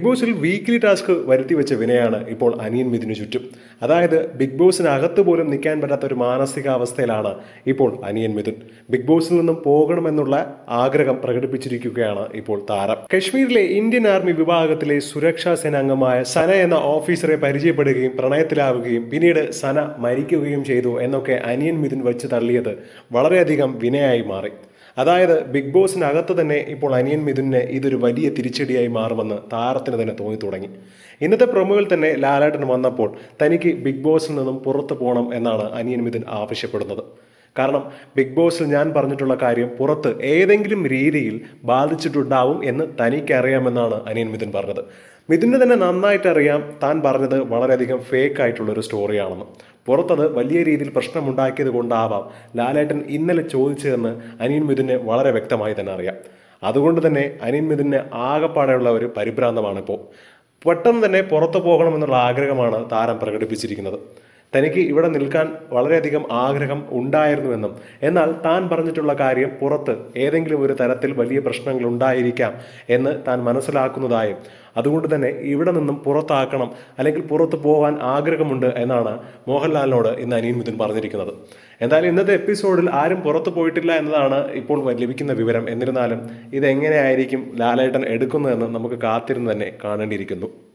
Big ബോസിൽ weekly task വരുത്തി വെച്ച വിനയാണ് ഇപ്പോൾ അനിയൻ മിഥുനു ചുറ്റും. അതായത് ബിഗ് ബോസിനകത്ത് പോലും നിൽക്കാൻ പറ്റാത്ത ഒരു മാനസികാവസ്ഥയിലാണ് ഇപ്പോൾ അനിയൻ മിഥുൻ. ബിഗ് ബോസിൽ നിന്നും പോകണമെന്നുള്ള ആഗ്രഹം പ്രകടിപ്പിച്ചിരിക്കുകയാണ് ഇപ്പോൾ താരം. കശ്മീരിലെ ഇന്ത്യൻ ആർമി വിഭാഗത്തിലെ സുരക്ഷാ സേനാംഗമായ സന എന്ന ഓഫീസറെ പരിചയപ്പെടുകയും പ്രണയത്തിലാവുകയും പിന്നീട് സന മരിക്കുകയും ചെയ്തു എന്നൊക്കെ അനിയൻ മിഥുൻ വെച്ച് തള്ളിയത് വളരെയധികം വിനയായി മാറി. അതായത് ബിഗ് ബോസിനകത്ത് തന്നെ ഇപ്പോൾ അനിയൻ മിഥുനെ ഇതൊരു വലിയ തിരിച്ചടിയായി മാറുമെന്ന് താരത്തിന് തന്നെ തോന്നി തുടങ്ങി. ഇന്നത്തെ പ്രൊമോയിൽ തന്നെ ലാലേട്ടൻ വന്നപ്പോൾ തനിക്ക് ബിഗ് ബോസിൽ നിന്നും പുറത്തു പോകണം എന്നാണ് അനിയൻ മിഥുൻ ആവശ്യപ്പെടുന്നത്. കാരണം ബിഗ് ബോസിൽ ഞാൻ പറഞ്ഞിട്ടുള്ള കാര്യം പുറത്ത് ഏതെങ്കിലും രീതിയിൽ ബാധിച്ചിട്ടുണ്ടാവും എന്ന് തനിക്കറിയാമെന്നാണ് അനിയൻ മിഥുൻ പറഞ്ഞത്. മിഥുനെ തന്നെ നന്നായിട്ട് അറിയാം താൻ പറഞ്ഞത് വളരെയധികം ഫേക്ക് ആയിട്ടുള്ള ഒരു സ്റ്റോറിയാണെന്ന് പുറത്തത് വലിയ രീതിയിൽ പ്രശ്നമുണ്ടാക്കിയത് കൊണ്ടാവാം ലാലേട്ടൻ ഇന്നലെ ചോദിച്ചതെന്ന് അനിയൻ മിഥുനെ വളരെ വ്യക്തമായി തന്നെ അറിയാം. അതുകൊണ്ട് തന്നെ അനിയൻ മിഥുനെ ആകെപ്പാടെയുള്ള ഒരു പരിഭ്രാന്തമാണിപ്പോൾ പെട്ടെന്ന് തന്നെ പുറത്തു പോകണമെന്നുള്ള ആഗ്രഹമാണ് താരം പ്രകടിപ്പിച്ചിരിക്കുന്നത്. തനിക്ക് ഇവിടെ നിൽക്കാൻ വളരെയധികം ആഗ്രഹം ഉണ്ടായിരുന്നുവെന്നും എന്നാൽ താൻ പറഞ്ഞിട്ടുള്ള കാര്യം പുറത്ത് ഏതെങ്കിലും ഒരു തരത്തിൽ വലിയ പ്രശ്നങ്ങൾ ഉണ്ടായിരിക്കാം എന്ന് താൻ മനസ്സിലാക്കുന്നതായും അതുകൊണ്ട് തന്നെ ഇവിടെ നിന്നും പുറത്താക്കണം അല്ലെങ്കിൽ പുറത്ത് പോകാൻ ആഗ്രഹമുണ്ട് എന്നാണ് മോഹൻലാലിനോട് ഇന്ന് അനിയൻ മിഥുൻ പറഞ്ഞിരിക്കുന്നത്. എന്തായാലും ഇന്നത്തെ എപ്പിസോഡിൽ ആരും പുറത്തു പോയിട്ടില്ല എന്നതാണ് ഇപ്പോൾ ലഭിക്കുന്ന വിവരം. എന്നിരുന്നാലും ഇതെങ്ങനെയായിരിക്കും ലാലേട്ടൻ എടുക്കുന്നതെന്ന് നമുക്ക് കാത്തിരുന്ന് തന്നെ കാണേണ്ടിയിരിക്കുന്നു.